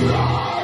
Rock!